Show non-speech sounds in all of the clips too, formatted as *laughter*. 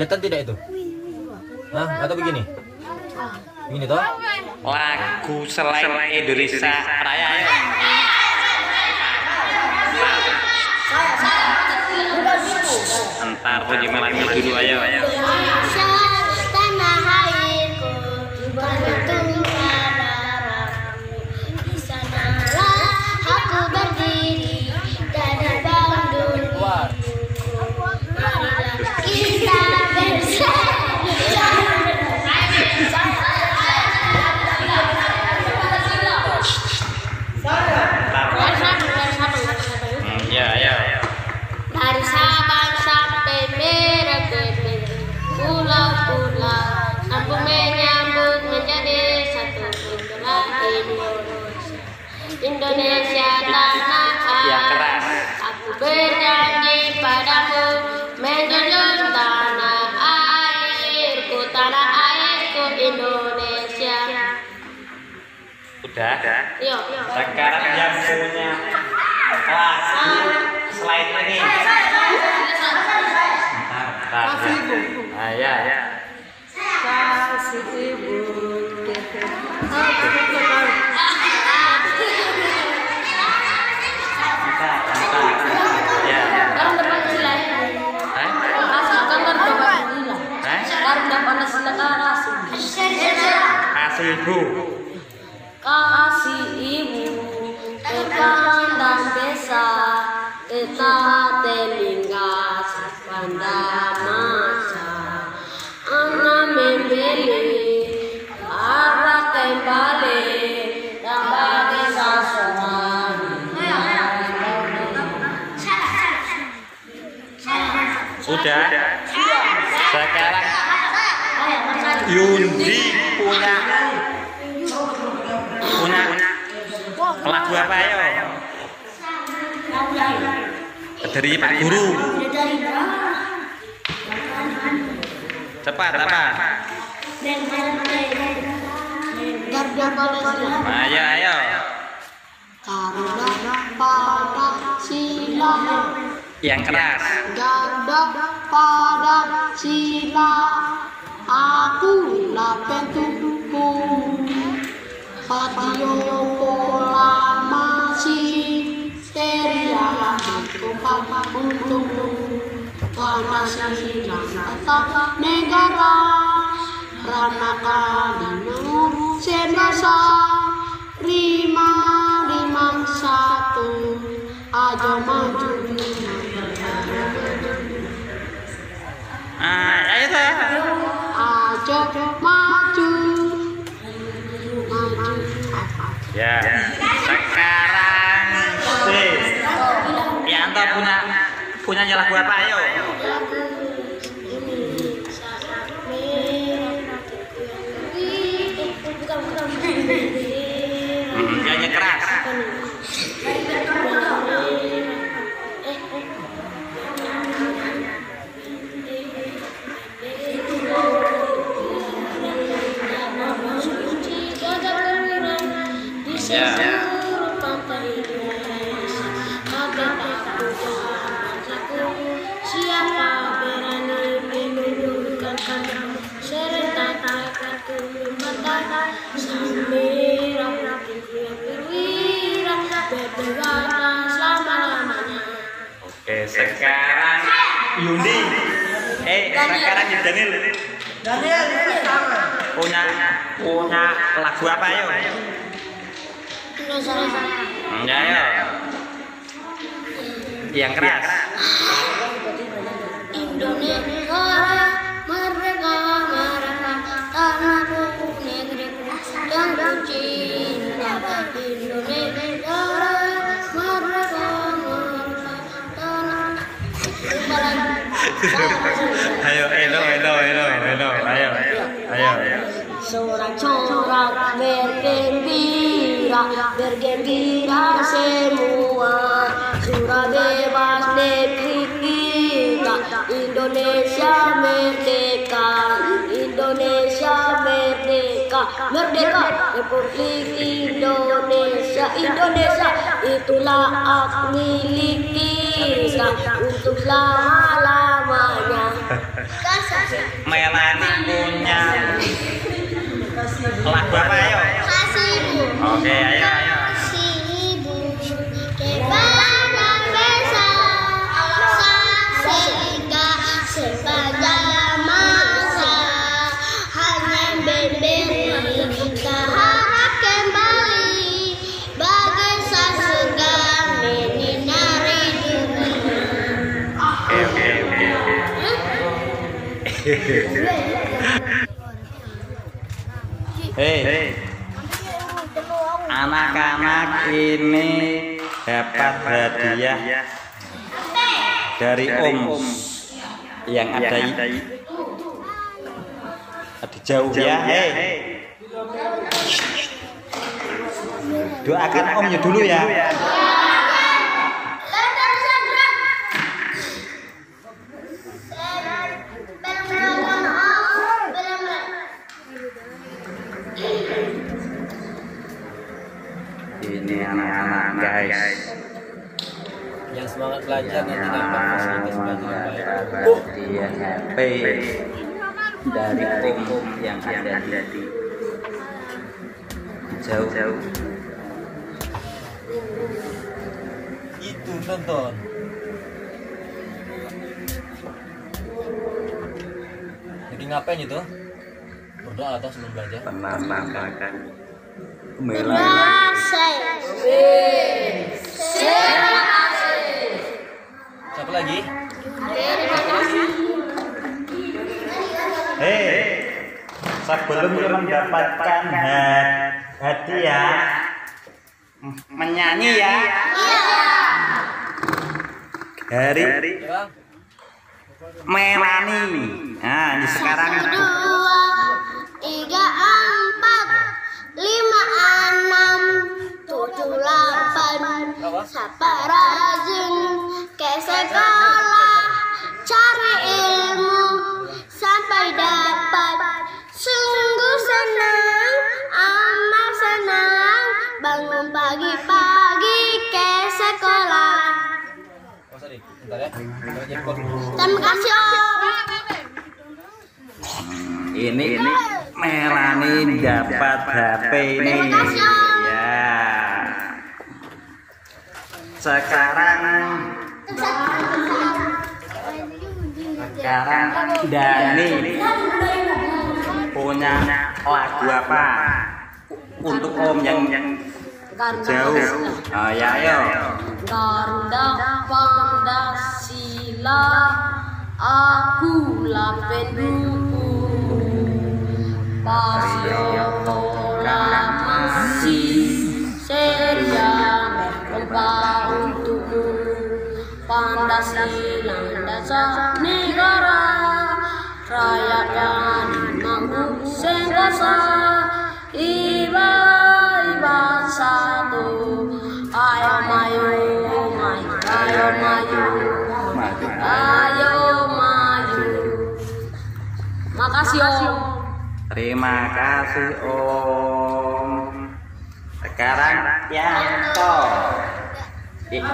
Kelihatan tidak itu? Hah? Atau begini? Begini toh? Lagu selain Indonesia Raya ya. Entar puji malam dulu ayo. Udah. Sekarang yang punya lagu selain ini. Kasih ibu. Ah ya. kasih ibu. Ya. Kasih Kasih ibu. Kasih ibu terpandang desa tetap telinga pada masa. Anak membeli arah kembali dan bagi sasaran Sudah. Sekarang? Yundi punya lagu apa ya? Dari Pak Guru. Cepat apa? Ayo ayo. Yang keras. Gada pada sila aku lapen tubuhku patio pola masih teria untukmu sila kata negara senasa lima lima satu aja maju ayo aja maju Ya. Sekarang si Yanto punya punya lagu apa ayo? Sekarang Yundi. Eh, sekarang Daniel. Daniel sama Punya punya lagu apa ayo? Hmm, Ya, ayo. Yang keras. Indonesia tanahku negeriku yang Indonesia Ayo, hello hello hello elo, ayo, ayo, ayo. Sorak-sorak bergembira Bergembira semua Surah bebas negeri kita Indonesia merdeka. Indonesia merdeka Merdeka. Republik Indonesia Indonesia Itulah hak milik kita Untuk selama-lamanya Melani punya. Lagu apa ayo? Oke, ayo Hei, anak-anak ini dapat hadiah dari Om. Yang ada di di jauh ya. Hei, doakan Omnya dulu ya. Ini anak-anak guys. Yang semangat belajar nanti dapat fasilitas belajar yang baik. Oh, dia HP dari Om yang ada di jauh-jauh. Itu tonton. Lagi ngapain itu? Berdoa atau sebelum belajar? Penampakan Melani. Siapa lagi? Hei, sebelum mendapatkan hadiah, menyanyi ya. Dari Ya, Melani. Nah, ini sekarang dua, tiga, empat, lima, enam, tujuh, delapan. Sapa rajin ke sekolah, cari ilmu sampai dapat. Sungguh senang, amat senang, bangun pagi-pagi ke sekolah. oh ya. Pot. Terima kasih Om. ini Melani dapat HP ini. Terima kasih, Om. Ya. Sekarang. Sekarang. Dani punya lagu apa? Untuk Om yang yang jauh? Oh ya ayo. Ganda Pancasila aku lapenduku Pasio Pancasila dasar negara rakyat yang mampu sentosa iba iba satu ayo mayu mayu ayo mayu ayo mayu makasih om Terima kasih Om. Sekarang Yanto. I-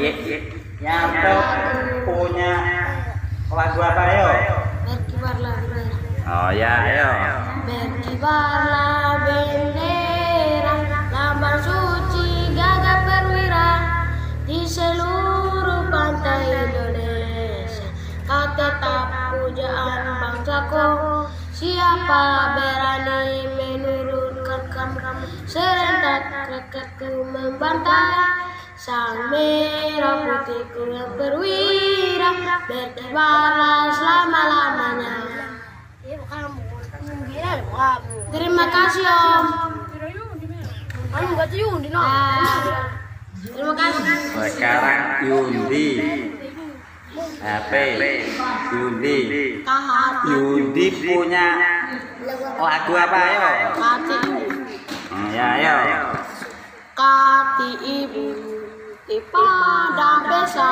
i- i- Yanto punya lagu apa yo? berkibarlah Oh ya ayo. berkibarlah bendera lambar suci gagah perwira di seluruh pantai Indonesia kau tetap pujaan bangsaku siapa berani menurunkan kamu serentak rakyatku membantai sang merah putihku yang perwira berkibarlah selama-lamanya Terima kasih Om. Ah, Terima kasih. Sekarang Yundi. HP Yundi. Yundi punya lagu apa yo? Kati Hmm, Ya ayo. kati ibu di padang desa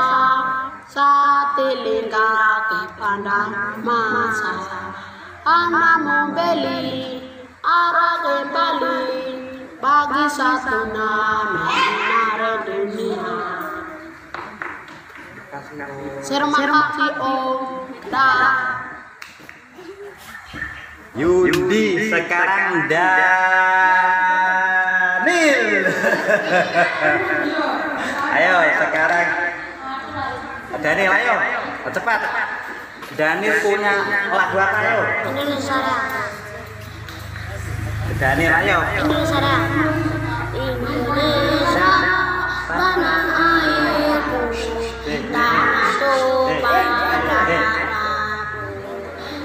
satiling kaki pandang masa anak membeli arah kembali bagi satu nama menara dunia Terima kasih Om. dah Yudi sekarang Daniel. *laughs* ayo sekarang Daniel ayo cepat. Daniel punya lagu apa ayo? Daniel ayo. Indonesia Raya Indonesia tanah airku tanah tumpah darahku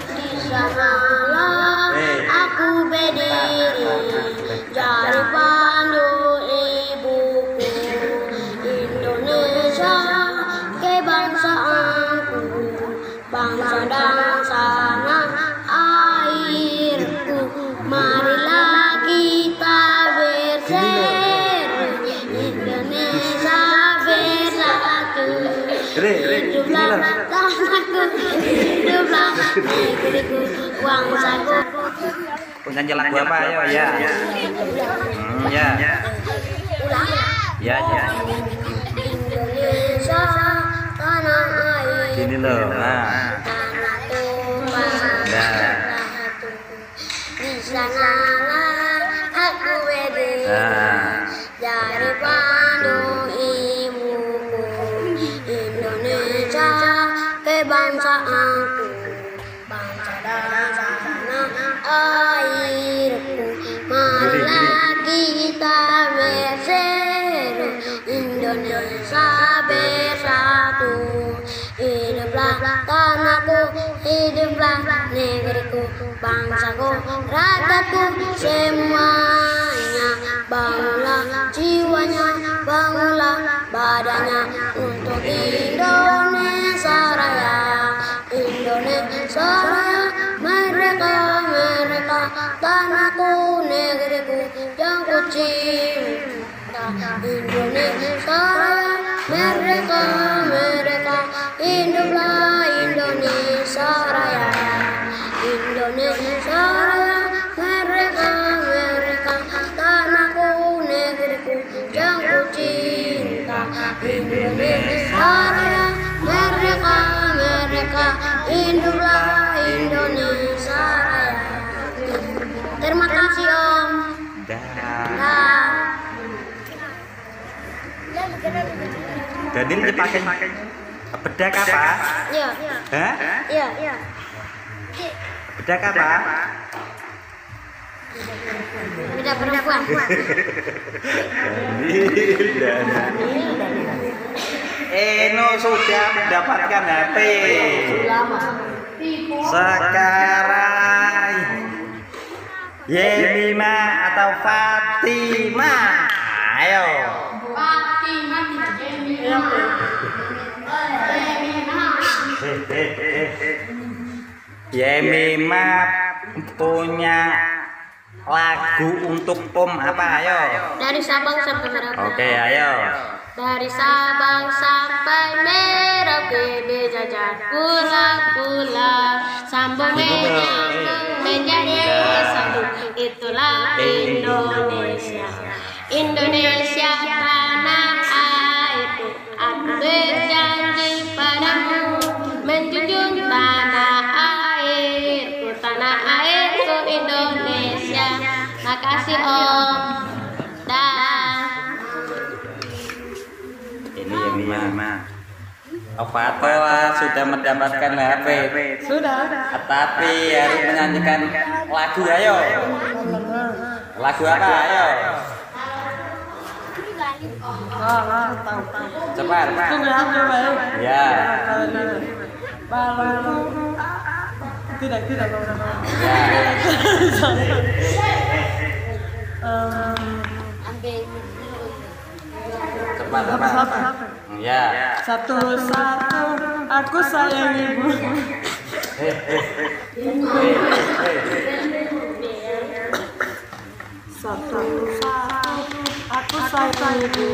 di sanalah aku berdiri Punya apa ayo ya? Hmm, ya. Ya ya. Indonesia tanah air Gini loh. Nah. Ya. di aku kebangsaanku bangsa dan tanah airku. Marilah kita berseru Indonesia bersatu hiduplah tanahku hiduplah negeriku. Bangsaku rakyatku semuanya bangunlah jiwanya bangunlah badannya untuk Indonesia Raya Indonesia Raya mereka mereka tanahku negeriku yang ku cinta Indonesia Dah. Dah. Daniel dipakai bedak apa? Iya. Hah? Iya. Iya. Bedak apa? *laughs* Beda perempuan. Eno sudah mendapatkan HP. Sekarang Yemima atau Fatima? Ayo. Yemima punya lagu untuk Om apa? Ayo. Dari Sabang sampai Merauke. Oke, ayo. Dari Sabang sampai Merauke berjajar pulang-pulang sambung menyambung satu itulah Indonesia. Indonesia tanah airku aku berjanji padamu menjunjung tanah airku tanah airku Indonesia. Makasih om. Dah. Ini Opatoa sudah mendapatkan HP. Sudah. Tapi harus menyanyikan lagu ayo. Lagu apa ayo? Cepat. Ya. Tidak, tidak. Cepat, cepat. Cepat. Ya. Satu satu, aku sayang ibu. Satu satu, aku sayang ibu.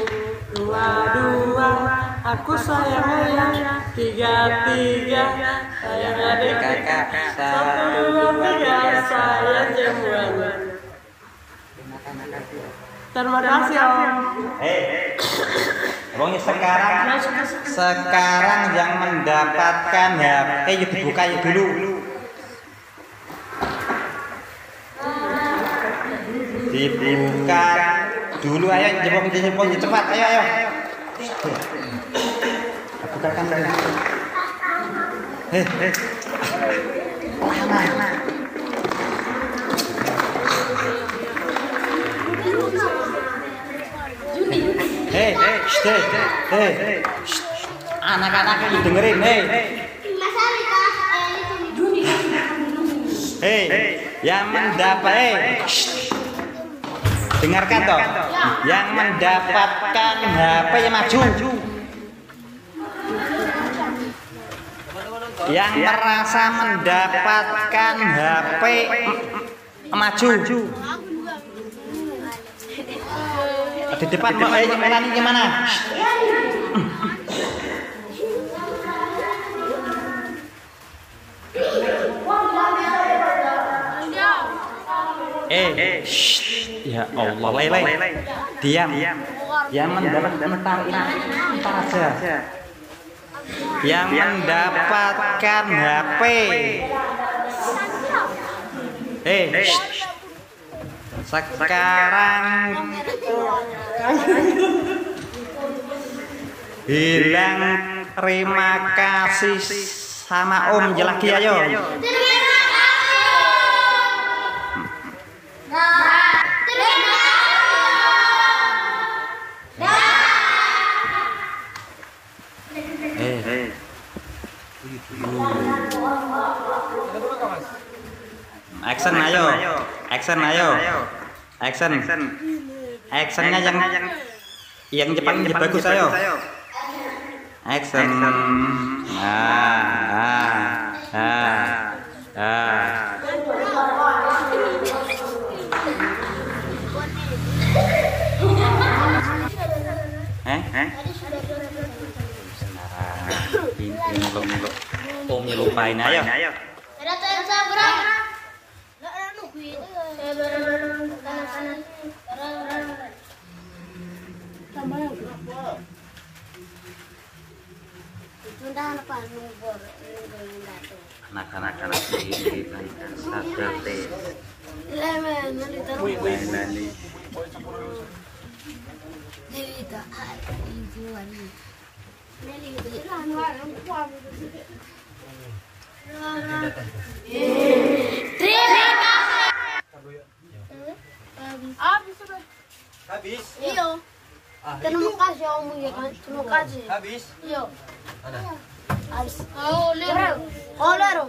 Dua dua, aku sayang ayah. Tiga tiga, sayang adik kakak. Satu dua tiga, sayang jemuan. Terima kasih Om. Pokoknya sekarang sekarang yang mendapatkan HP yuk dibuka yuk dulu. Dibuka dulu ayo jempol jempol cepat ayo ayo. Bukakan dulu. Eh, eh. Mana? Hei, hei, hei, anak-anak ini dengerin, hei, hei, yang mendapat, hei, dengarkan toh, yang mendapatkan HP yang maju, yang merasa mendapatkan HP maju. Di depan Mbak Melani gimana? Eh, shh. ya Allah, lele, diam, yang mendapat mentar ini aja, yang mendapatkan HP, eh, shh. Sekarang. Bilang terima kasih sama Om jelaki ayo. Eh, action ayo, action ayo, action, actionnya yang yang Jepang yang bagus ayo, action, ah, ah, ah, ah. Eh, eh. Ini lu Omnya lupain ayo. Anak-anak anak ini sadar deh. Lali. Terima Tenungkas kasih kamu ya kan? Tenungkas kasih Habis? Iya. Habis. Oh, lero. Oh, lero.